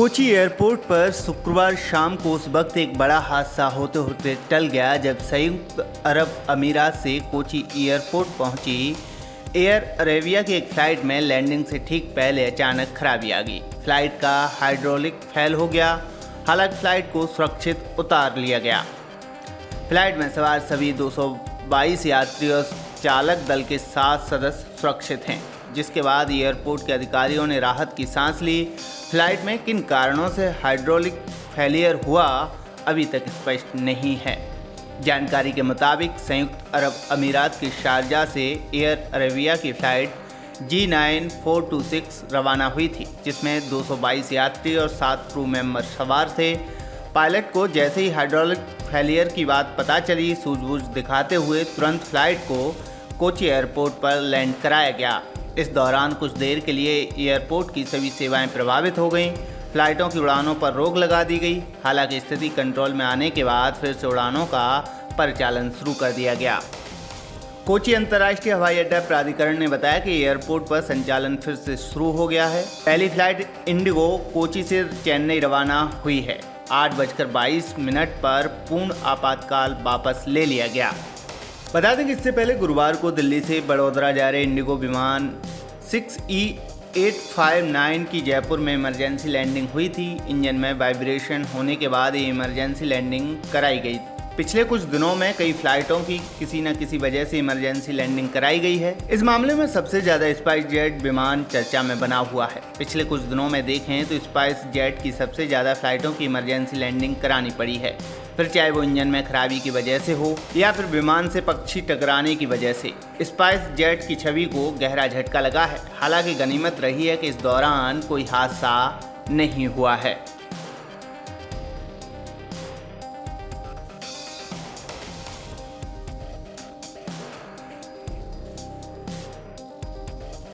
Kochi airport पर शुक्रवार शाम को उस वक्त एक बड़ा हादसा होते होते टल गया जब संयुक्त अरब अमीरात से कोची एयरपोर्ट पहुँची। एयर अरेबिया की एक फ़्लाइट में लैंडिंग से ठीक पहले अचानक खराबी आ गई। फ़्लाइट का हाइड्रोलिक फेल हो गया। हालाँकि फ़्लाइट को सुरक्षित उतार लिया गया। फ़्लाइट में सवार सभी 222 यात्री और चालक दल के सात सदस्य सुरक्षित हैं। जिसके बाद एयरपोर्ट के अधिकारियों ने राहत की सांस ली। फ़्लाइट में किन कारणों से हाइड्रोलिक फेलियर हुआ, अभी तक स्पष्ट नहीं है। जानकारी के मुताबिक संयुक्त अरब अमीरात की शारजा से एयर अरेबिया की flight G nine four two six रवाना हुई थी, जिसमें 222 यात्री और सात क्रू मेंबर सवार थे। पायलट को जैसे ही हाइड्रोलिक फेलियर की बात पता चली, सूझबूझ दिखाते हुए तुरंत फ़्लाइट को कोची एयरपोर्ट पर लैंड कराया गया। इस दौरान कुछ देर के लिए एयरपोर्ट की सभी सेवाएँ प्रभावित हो गईं। फ्लाइटों की उड़ानों पर रोक लगा दी गई। हालाँकि स्थिति कंट्रोल में आने के बाद फिर से उड़ानों का परिचालन शुरू कर दिया गया। कोची अंतर्राष्ट्रीय हवाई अड्डा प्राधिकरण ने बताया कि एयरपोर्ट पर संचालन फिर से शुरू हो गया है। पहली फ़्लाइट इंडिगो कोची से चेन्नई रवाना हुई है। आठ बजकर बाईस मिनट पर पूर्ण आपातकाल वापस ले लिया गया। बता दें कि इससे पहले गुरुवार को दिल्ली से बड़ोदरा जा रहे इंडिगो विमान six E eight five nine की जयपुर में इमरजेंसी लैंडिंग हुई थी। इंजन में वाइब्रेशन होने के बाद ये इमरजेंसी लैंडिंग कराई गई। पिछले कुछ दिनों में कई फ्लाइटों की किसी न किसी वजह से इमरजेंसी लैंडिंग कराई गई है। इस मामले में सबसे ज़्यादा स्पाइस जेट विमान चर्चा में बना हुआ है। पिछले कुछ दिनों में देखें तो स्पाइस जेट की सबसे ज़्यादा फ्लाइटों की इमरजेंसी लैंडिंग करानी पड़ी है। फिर चाहे वो इंजन में खराबी की वजह से हो या फिर विमान से पक्षी टकराने की वजह से, स्पाइस जेट की छवि को गहरा झटका लगा है। हालाँकि गनीमत रही है कि इस दौरान कोई हादसा नहीं हुआ है।